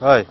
Vai.